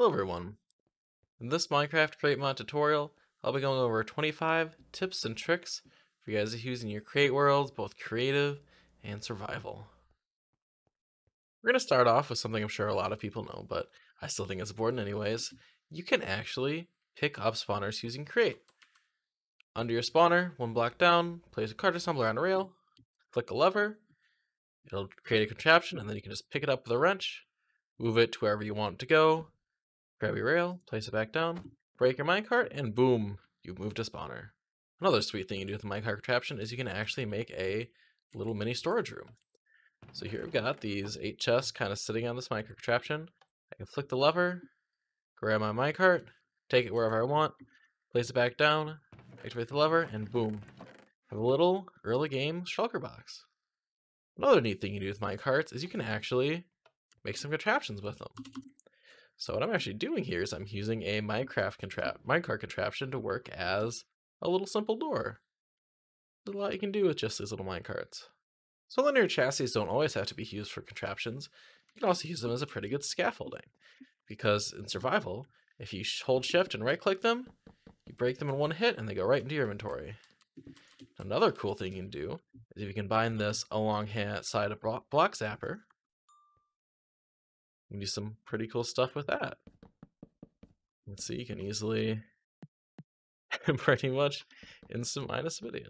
Hello everyone. In this Minecraft Create Mod tutorial, I'll be going over 25 tips and tricks for you guys to use in your Create worlds, both creative and survival. We're going to start off with something I'm sure a lot of people know, but I still think it's important anyways. You can actually pick up spawners using Create. Under your spawner, one block down, place a cart assembler on a rail, click a lever, it'll create a contraption, and then you can just pick it up with a wrench, move it to wherever you want it to go, grab your rail, place it back down, break your minecart, and boom, you've moved a spawner. Another sweet thing you do with the minecart contraption is you can actually make a little mini storage room. So here we've got these eight chests kind of sitting on this minecart contraption. I can flick the lever, grab my minecart, take it wherever I want, place it back down, activate the lever, and boom. Have a little early game shulker box. Another neat thing you do with minecarts is you can actually make some contraptions with them. So what I'm actually doing here is I'm using a Minecraft contrap minecart contraption to work as a little simple door. There's a lot you can do with just these little minecarts. So linear chassis don't always have to be used for contraptions. You can also use them as a pretty good scaffolding. Because in survival, if you hold shift and right click them, you break them in one hit and they go right into your inventory. Another cool thing you can do is if you combine this alongside a block zapper, can do some pretty cool stuff with that. Let's see, you can easily pretty much instant minus. The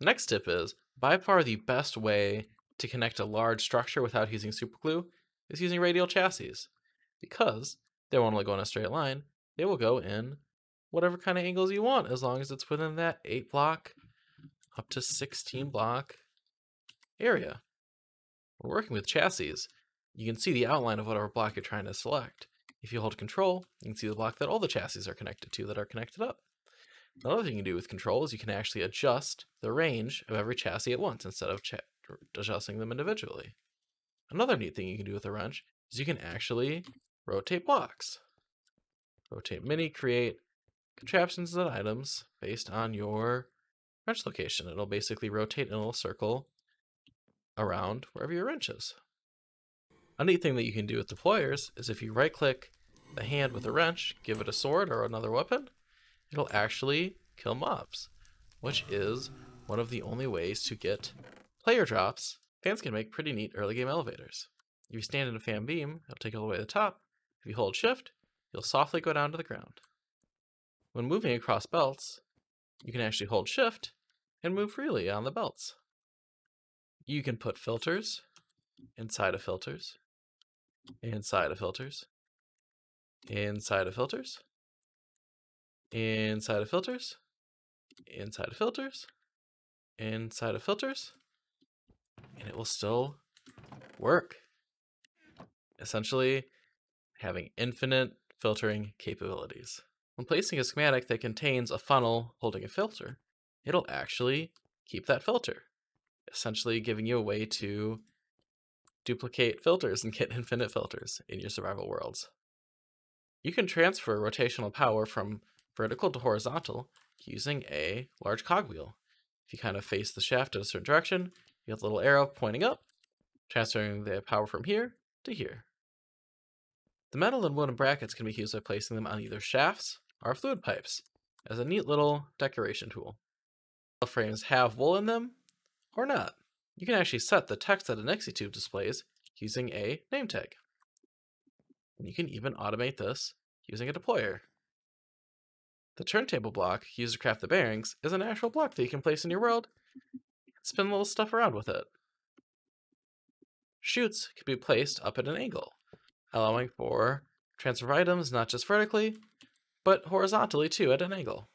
next tip is, by far the best way to connect a large structure without using superglue is using radial chassis. Because they won't only go in a straight line, they will go in whatever kind of angles you want as long as it's within that 8 block up to 16 block area. When working with chassis, you can see the outline of whatever block you're trying to select. If you hold control, you can see the block that all the chassis are connected to that are connected up. Another thing you can do with control is you can actually adjust the range of every chassis at once instead of adjusting them individually. Another neat thing you can do with a wrench is you can actually rotate blocks. Rotate mini, create contraptions and items based on your wrench location. It'll basically rotate in a little circle around wherever your wrench is. A neat thing that you can do with deployers is if you right click the hand with a wrench, give it a sword or another weapon, it'll actually kill mobs, which is one of the only ways to get player drops. Fans can make pretty neat early game elevators. If you stand in a fan beam, it'll take you all the way to the top. If you hold shift, you'll softly go down to the ground. When moving across belts, you can actually hold shift and move freely on the belts. You can put filters inside of filters, inside of filters, inside of filters, inside of filters, inside of filters, inside of filters, and it will still work. Essentially, having infinite filtering capabilities. When placing a schematic that contains a funnel holding a filter, it'll actually keep that filter, essentially giving you a way to duplicate filters and get infinite filters in your survival worlds. You can transfer rotational power from vertical to horizontal using a large cogwheel. If you kind of face the shaft in a certain direction, you have a little arrow pointing up, transferring the power from here to here. The metal and wooden brackets can be used by placing them on either shafts or fluid pipes as a neat little decoration tool. The frames have wool in them or not. You can actually set the text that a Nixie tube displays using a name tag. And you can even automate this using a deployer. The turntable block used to craft the bearings is an actual block that you can place in your world spin little stuff around with it. Chutes can be placed up at an angle, allowing for transfer items not just vertically, but horizontally too at an angle.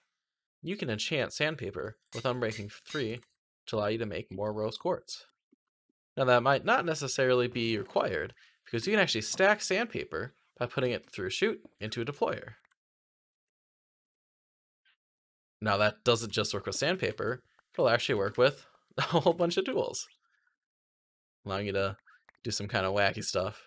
You can enchant sandpaper with Unbreaking 3 to allow you to make more rose quartz. Now that might not necessarily be required, because you can actually stack sandpaper by putting it through a chute into a deployer. Now that doesn't just work with sandpaper, it'll actually work with a whole bunch of tools, allowing you to do some kind of wacky stuff.